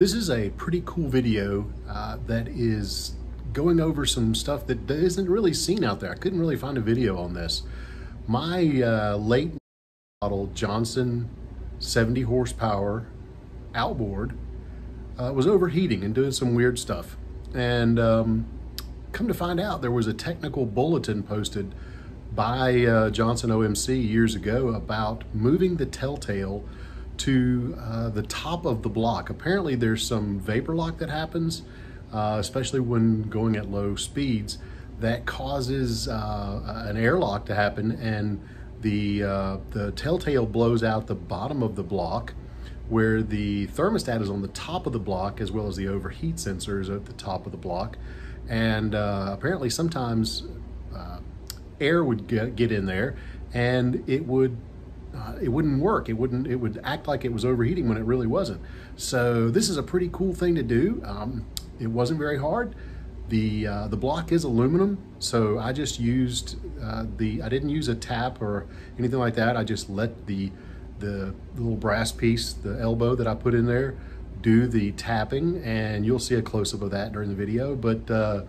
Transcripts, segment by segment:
This is a pretty cool video uh, that is going over some stuff that isn't really seen out there. I couldn't really find a video on this. My uh, late model Johnson 70 horsepower outboard uh, was overheating and doing some weird stuff. And um, come to find out, there was a technical bulletin posted by uh, Johnson OMC years ago about moving the telltale to uh, the top of the block. Apparently there's some vapor lock that happens, uh, especially when going at low speeds, that causes uh, an airlock to happen and the, uh, the telltale blows out the bottom of the block where the thermostat is on the top of the block as well as the overheat sensors at the top of the block. And uh, apparently sometimes uh, air would get, get in there and it would uh, it wouldn't work. It wouldn't. It would act like it was overheating when it really wasn't. So this is a pretty cool thing to do. Um, it wasn't very hard. The uh, the block is aluminum, so I just used uh, the. I didn't use a tap or anything like that. I just let the the little brass piece, the elbow that I put in there, do the tapping, and you'll see a close up of that during the video. But uh,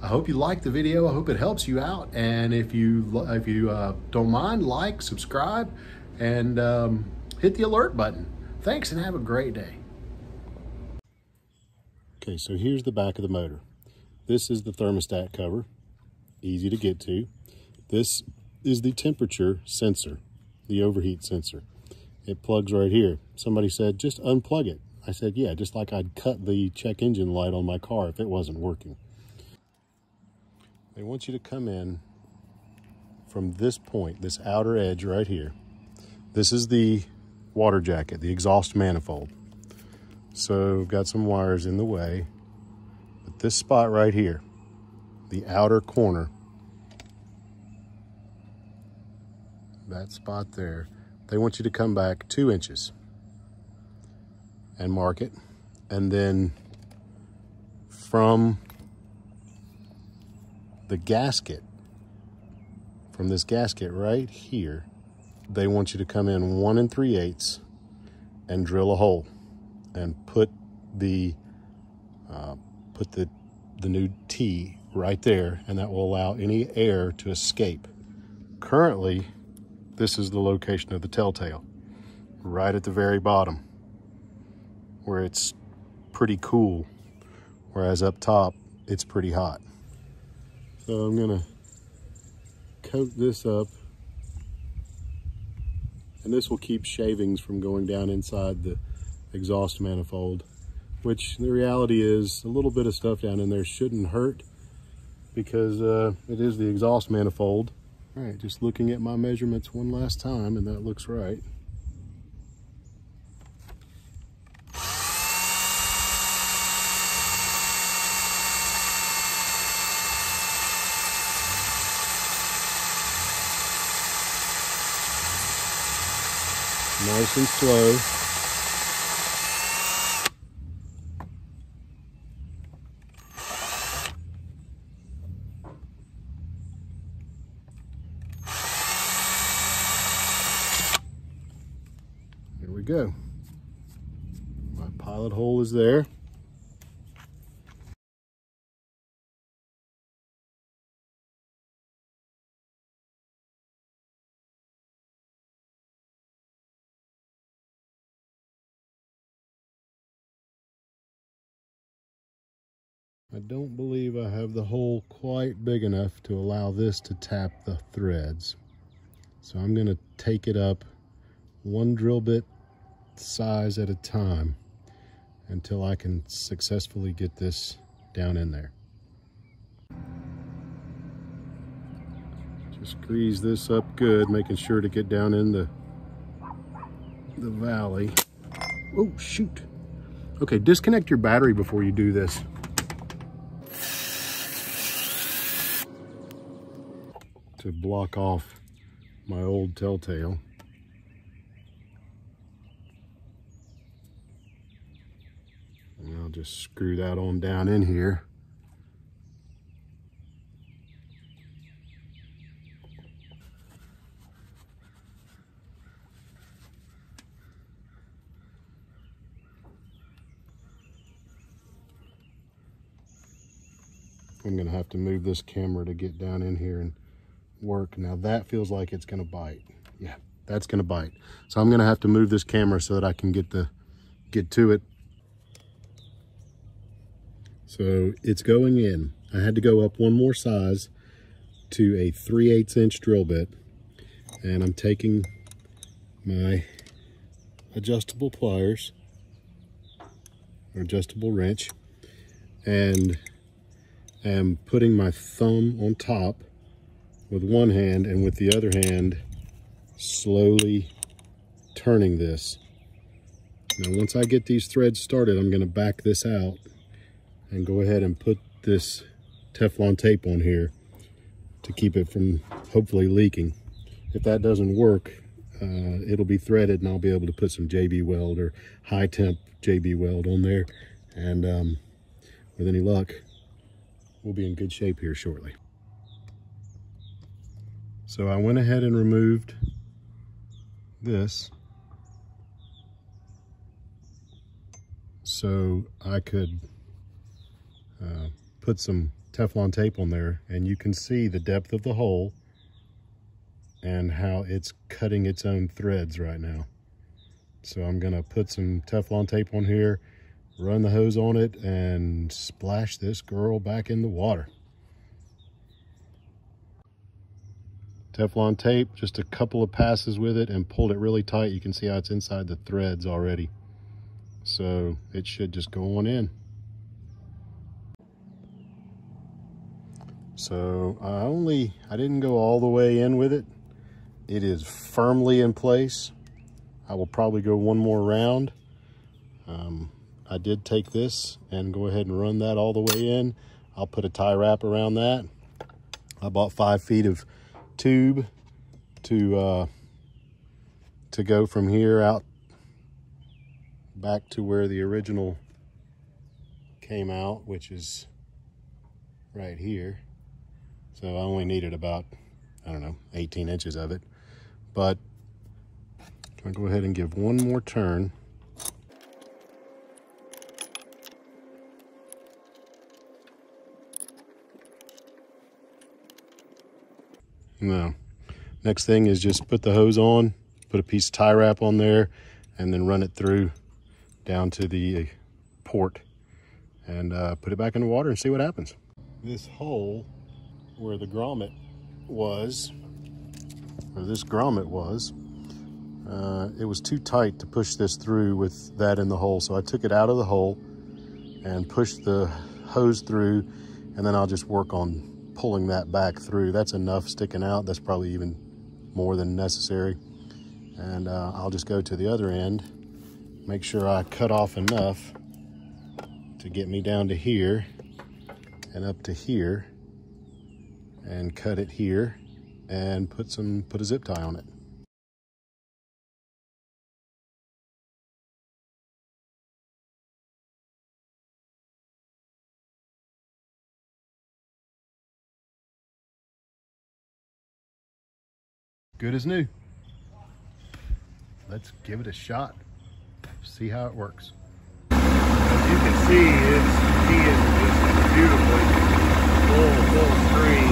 I hope you like the video. I hope it helps you out. And if you if you uh, don't mind, like, subscribe, and um, hit the alert button. Thanks and have a great day. Okay, so here's the back of the motor. This is the thermostat cover, easy to get to. This is the temperature sensor, the overheat sensor. It plugs right here. Somebody said, just unplug it. I said, yeah, just like I'd cut the check engine light on my car if it wasn't working. They want you to come in from this point, this outer edge right here. This is the water jacket, the exhaust manifold. So we've got some wires in the way. But this spot right here, the outer corner, that spot there, they want you to come back two inches and mark it. And then from the gasket, from this gasket right here, they want you to come in one and three eighths and drill a hole and put the uh, put the the new T right there and that will allow any air to escape. Currently, this is the location of the telltale, right at the very bottom where it's pretty cool, whereas up top, it's pretty hot. So I'm gonna coat this up and this will keep shavings from going down inside the exhaust manifold, which the reality is a little bit of stuff down in there shouldn't hurt because uh, it is the exhaust manifold. All right, just looking at my measurements one last time and that looks right. Nice and slow. Here we go. My pilot hole is there. I don't believe I have the hole quite big enough to allow this to tap the threads. So I'm gonna take it up one drill bit size at a time until I can successfully get this down in there. Just grease this up good, making sure to get down in the, the valley. Oh, shoot. Okay, disconnect your battery before you do this. to block off my old telltale. And I'll just screw that on down in here. I'm gonna have to move this camera to get down in here and work. Now that feels like it's gonna bite. Yeah, that's gonna bite. So I'm gonna have to move this camera so that I can get the get to it. So it's going in. I had to go up one more size to a 3 8 inch drill bit. And I'm taking my adjustable pliers or adjustable wrench and am putting my thumb on top with one hand and with the other hand slowly turning this. Now once I get these threads started, I'm gonna back this out and go ahead and put this Teflon tape on here to keep it from hopefully leaking. If that doesn't work, uh, it'll be threaded and I'll be able to put some JB Weld or high temp JB Weld on there. And um, with any luck, we'll be in good shape here shortly. So I went ahead and removed this so I could uh, put some Teflon tape on there and you can see the depth of the hole and how it's cutting its own threads right now. So I'm gonna put some Teflon tape on here, run the hose on it and splash this girl back in the water. Teflon tape, just a couple of passes with it and pulled it really tight. You can see how it's inside the threads already. So it should just go on in. So I only, I didn't go all the way in with it. It is firmly in place. I will probably go one more round. Um, I did take this and go ahead and run that all the way in. I'll put a tie wrap around that. I bought five feet of tube to uh, to go from here out back to where the original came out, which is right here. So I only needed about, I don't know, 18 inches of it. But I'll go ahead and give one more turn. No. Next thing is just put the hose on, put a piece of tie wrap on there, and then run it through down to the port and uh, put it back in the water and see what happens. This hole where the grommet was, or this grommet was, uh, it was too tight to push this through with that in the hole. So I took it out of the hole and pushed the hose through and then I'll just work on pulling that back through. That's enough sticking out. That's probably even more than necessary. And uh, I'll just go to the other end, make sure I cut off enough to get me down to here and up to here and cut it here and put some put a zip tie on it. Good as new. Let's give it a shot. See how it works. As you can see, it's keying just beautifully. Full, full screen.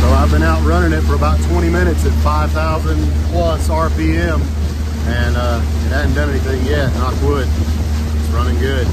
So I've been out running it for about 20 minutes at 5,000 plus RPM and uh, it hasn't done anything yet, knock wood. It's running good.